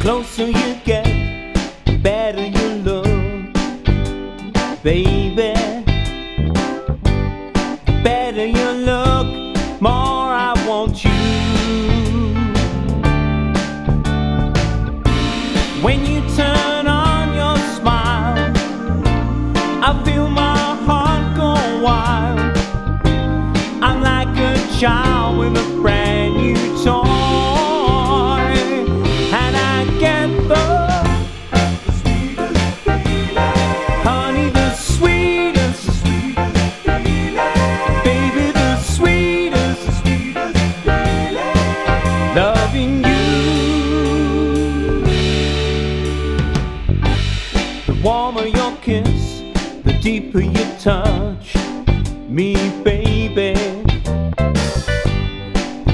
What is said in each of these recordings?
closer you get, better you look, baby. Better you look, more I want you. When you turn kiss, the deeper you touch me, baby.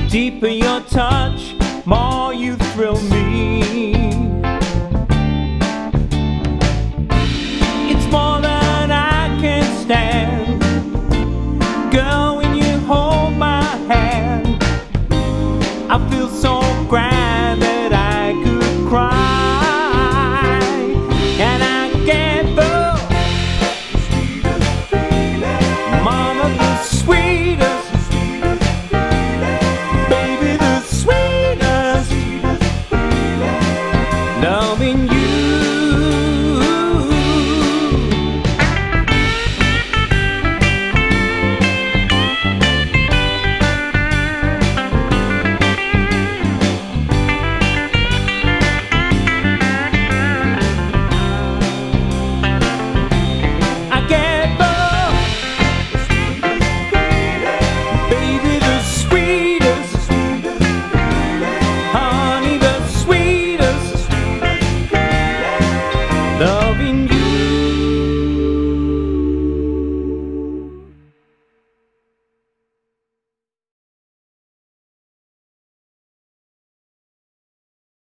Deeper your touch, more you thrill me. It's more than I can stand. Girl, when you hold my hand, I feel so grand. Loving you